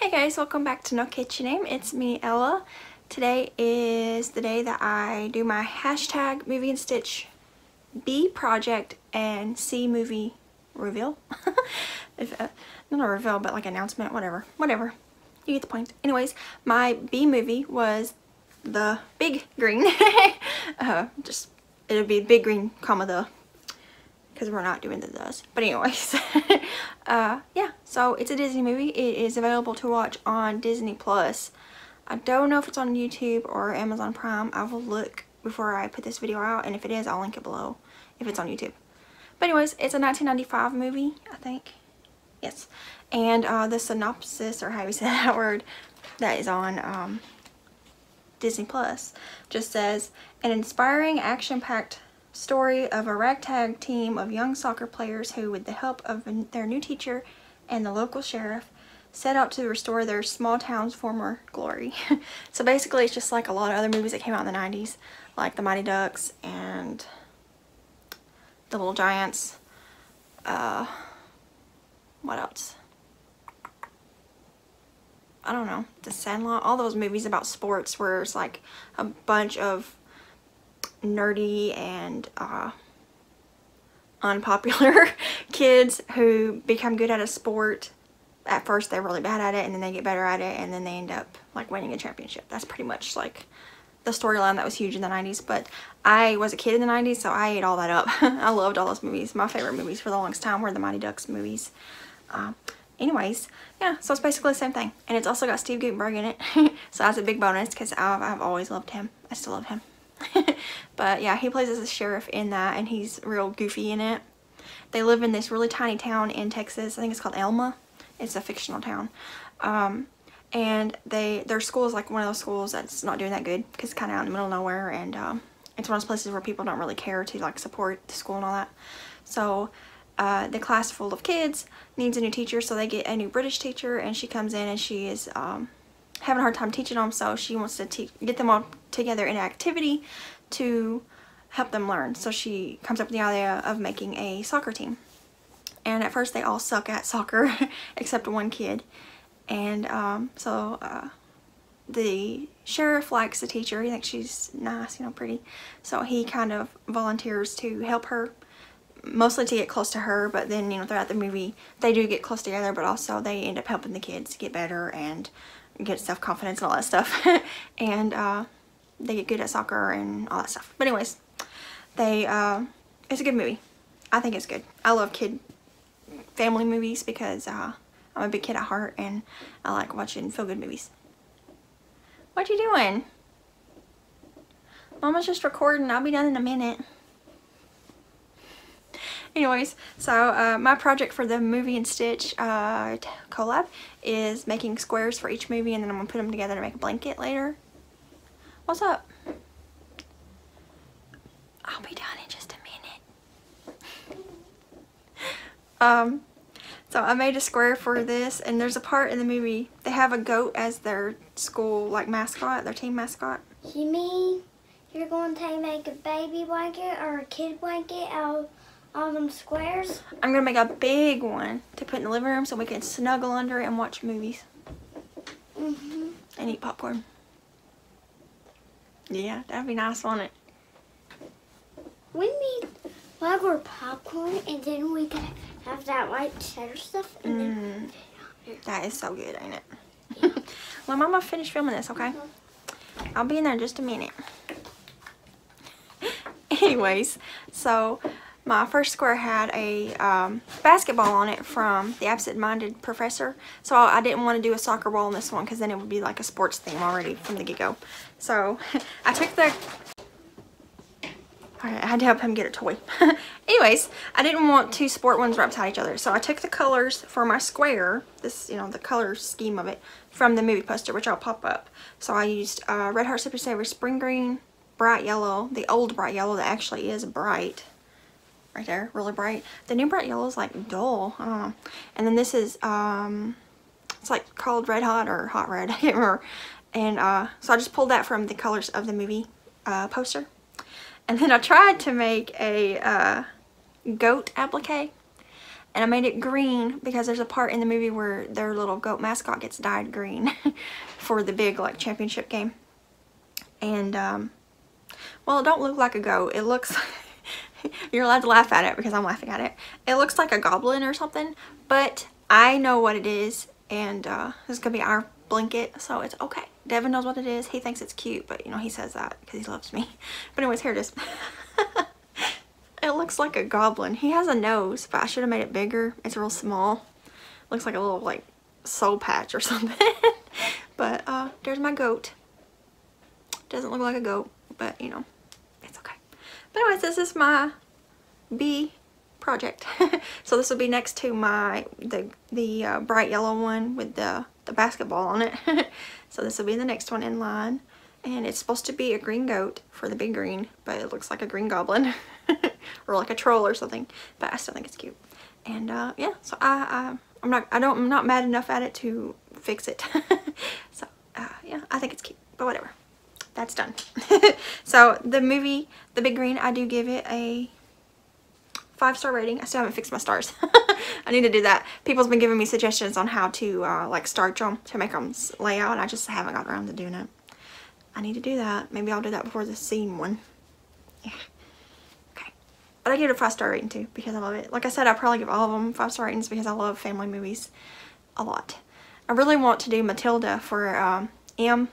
Hey guys, welcome back to No Catchy Name. It's me, Ella. Today is the day that I do my hashtag movie and stitch B project and C movie reveal. if, uh, not a reveal, but like announcement, whatever. Whatever. You get the point. Anyways, my B movie was the big green. uh, just, it'll be big green, comma the because we're not doing the does. But anyways, uh, yeah, so it's a Disney movie. It is available to watch on Disney Plus. I don't know if it's on YouTube or Amazon Prime. I will look before I put this video out, and if it is, I'll link it below if it's on YouTube. But anyways, it's a 1995 movie, I think. Yes. And uh, the synopsis, or how you say that word, that is on um, Disney Plus, just says, an inspiring, action-packed story of a ragtag team of young soccer players who, with the help of their new teacher and the local sheriff, set out to restore their small town's former glory. so basically it's just like a lot of other movies that came out in the 90s, like The Mighty Ducks and The Little Giants. Uh, what else? I don't know. The Sandlot. All those movies about sports where it's like a bunch of nerdy and uh, unpopular kids who become good at a sport. At first they're really bad at it and then they get better at it and then they end up like winning a championship. That's pretty much like the storyline that was huge in the 90s but I was a kid in the 90s so I ate all that up. I loved all those movies. My favorite movies for the longest time were the Mighty Ducks movies. Uh, anyways, yeah, so it's basically the same thing. And it's also got Steve Guttenberg in it. so that's a big bonus because I've, I've always loved him. I still love him. but yeah, he plays as a sheriff in that and he's real goofy in it. They live in this really tiny town in Texas. I think it's called Elma. It's a fictional town. Um, and they their school is like one of those schools that's not doing that good because it's kind of out in the middle of nowhere and um, it's one of those places where people don't really care to like support the school and all that. So uh, the class full of kids needs a new teacher so they get a new British teacher and she comes in and she is um, having a hard time teaching them so she wants to get them all together in activity to help them learn. So she comes up with the idea of making a soccer team. And at first they all suck at soccer except one kid. And um, so uh, the sheriff likes the teacher. He thinks she's nice, you know, pretty. So he kind of volunteers to help her mostly to get close to her but then you know throughout the movie they do get close together but also they end up helping the kids get better and get self-confidence and all that stuff and uh, they get good at soccer and all that stuff. But anyways, they, uh, it's a good movie. I think it's good. I love kid family movies because uh, I'm a big kid at heart and I like watching feel-good movies. What you doing? Mama's just recording. I'll be done in a minute. Anyways, so uh, my project for the movie and stitch uh, collab is making squares for each movie and then I'm going to put them together to make a blanket later. What's up? I'll be done in just a minute. um, so I made a square for this and there's a part in the movie, they have a goat as their school like mascot, their team mascot. You mean you're going to make a baby blanket or a kid blanket out all them squares? I'm going to make a big one to put in the living room so we can snuggle under it and watch movies. Mm -hmm. And eat popcorn. Yeah, that'd be nice, wouldn't it? We need regular popcorn and then we can have that white cheddar stuff. Mm, that is so good, ain't it? Yeah. well, Mama finish filming this, okay? I'll be in there in just a minute. Anyways, so my first square had a um, basketball on it from the absent-minded professor so I didn't want to do a soccer ball on this one because then it would be like a sports theme already from the get-go so I took the I had to help him get a toy. Anyways, I didn't want two sport ones right beside each other. So I took the colors for my square, this, you know, the color scheme of it, from the movie poster, which I'll pop up. So I used uh, Red Heart Super Saver Spring Green, Bright Yellow, the old Bright Yellow that actually is bright right there, really bright. The new bright yellow is like dull. I. And then this is, um, it's like called Red Hot or Hot Red. I can't remember. And uh, so I just pulled that from the colors of the movie uh, poster. And then I tried to make a uh, goat applique. And I made it green because there's a part in the movie where their little goat mascot gets dyed green for the big like championship game. And um, well, it don't look like a goat. It looks you're allowed to laugh at it because I'm laughing at it. It looks like a goblin or something, but I know what it is and uh, this is gonna be our blanket so it's okay. Devin knows what it is. He thinks it's cute, but you know, he says that because he loves me. But anyways, here it is. it looks like a goblin. He has a nose, but I should have made it bigger. It's real small. Looks like a little like soul patch or something. but uh, there's my goat. Doesn't look like a goat, but you know. But anyways, this is my B project. so this will be next to my the the uh, bright yellow one with the the basketball on it. so this will be the next one in line. And it's supposed to be a green goat for the big green, but it looks like a green goblin or like a troll or something. But I still think it's cute. And uh, yeah, so I, I I'm not I don't I'm not mad enough at it to fix it. so uh, yeah, I think it's cute. But whatever, that's done. so the movie The Big Green, I do give it a five star rating. I still haven't fixed my stars. I need to do that. People's been giving me suggestions on how to uh, like starch them to make them lay out. I just haven't got around to doing it. I need to do that. Maybe I'll do that before the scene one. Yeah. Okay. But I give it a five star rating too because I love it. Like I said, I probably give all of them five star ratings because I love family movies a lot. I really want to do Matilda for um, M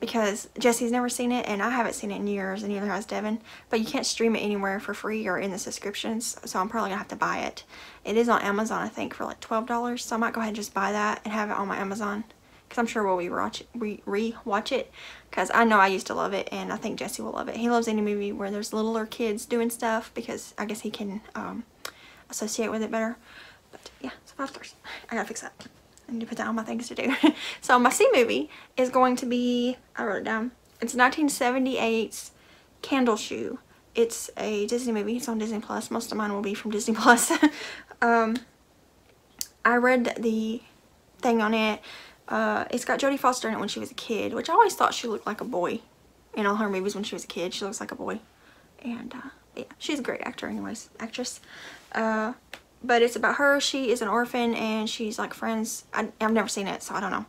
because Jesse's never seen it and I haven't seen it in years and neither has Devin. But you can't stream it anywhere for free or in the subscriptions, so I'm probably going to have to buy it. It is on Amazon, I think, for like $12, so I might go ahead and just buy that and have it on my Amazon. Because I'm sure we'll re-watch it, re -watch it because I know I used to love it and I think Jesse will love it. He loves any movie where there's littler kids doing stuff because I guess he can um, associate with it better. But yeah, so five stars. I gotta fix that. Need to put down my things to do. so my C movie is going to be, I wrote it down, it's 1978's Candle Shoe. It's a Disney movie. It's on Disney Plus. Most of mine will be from Disney Plus. um, I read the thing on it. Uh, it's got Jodie Foster in it when she was a kid, which I always thought she looked like a boy. In all her movies when she was a kid, she looks like a boy. And uh, yeah, she's a great actor anyways, actress. Uh, but it's about her. She is an orphan and she's like friends. I, have never seen it, so I don't know.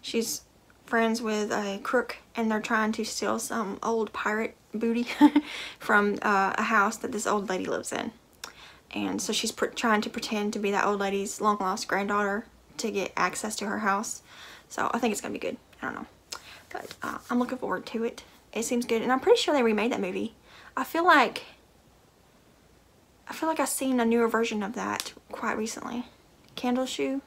She's friends with a crook and they're trying to steal some old pirate booty from uh, a house that this old lady lives in. And so she's trying to pretend to be that old lady's long lost granddaughter to get access to her house. So I think it's going to be good. I don't know. But uh, I'm looking forward to it. It seems good. And I'm pretty sure they remade that movie. I feel like I feel like I've seen a newer version of that quite recently. Candle Shoe.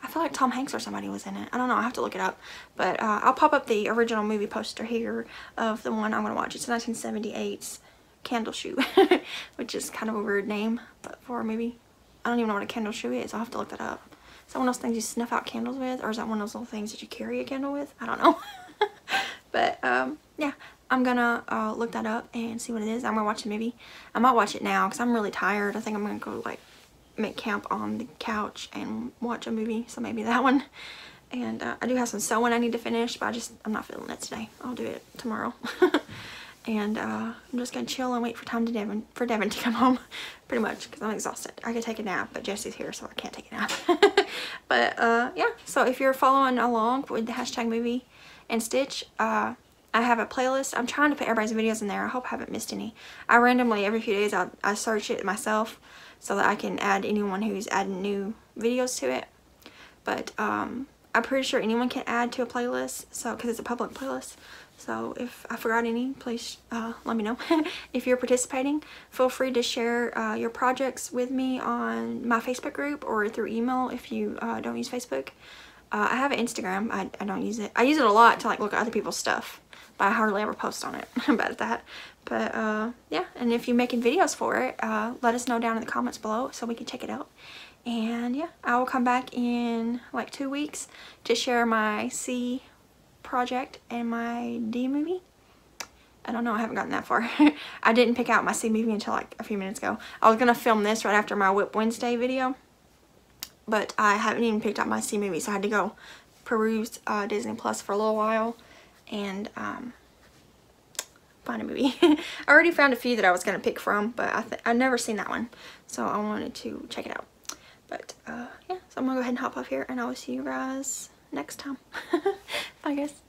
I feel like Tom Hanks or somebody was in it. I don't know. I have to look it up. But uh, I'll pop up the original movie poster here of the one I'm going to watch. It's 1978's Candle Shoe, which is kind of a weird name but for a movie. I don't even know what a candle shoe is. I'll have to look that up. Is that one of those things you snuff out candles with? Or is that one of those little things that you carry a candle with? I don't know. but um, yeah, I'm gonna uh, look that up and see what it is. I'm gonna watch the movie. I might watch it now because I'm really tired. I think I'm gonna go like make camp on the couch and watch a movie. So maybe that one. And uh, I do have some sewing I need to finish, but I just, I'm not feeling it today. I'll do it tomorrow. and uh, I'm just gonna chill and wait for time to Devin, for Devin to come home, pretty much, because I'm exhausted. I could take a nap, but Jesse's here, so I can't take a nap. but uh, yeah, so if you're following along with the hashtag movie and Stitch, uh, I have a playlist. I'm trying to put everybody's videos in there. I hope I haven't missed any. I randomly, every few days, I, I search it myself so that I can add anyone who's adding new videos to it. But um, I'm pretty sure anyone can add to a playlist so because it's a public playlist. So if I forgot any, please uh, let me know. if you're participating, feel free to share uh, your projects with me on my Facebook group or through email if you uh, don't use Facebook. Uh, I have an Instagram. I, I don't use it. I use it a lot to like look at other people's stuff but I hardly ever post on it. I'm bad at that. But uh, yeah, and if you're making videos for it, uh, let us know down in the comments below so we can check it out. And yeah, I will come back in like two weeks to share my C project and my D movie. I don't know, I haven't gotten that far. I didn't pick out my C movie until like a few minutes ago. I was going to film this right after my WIP Wednesday video. But I haven't even picked out my C movie, so I had to go peruse uh, Disney Plus for a little while and um, find a movie. I already found a few that I was going to pick from, but I I've never seen that one. So I wanted to check it out. But uh, yeah, so I'm going to go ahead and hop off here and I will see you guys next time. Bye guys.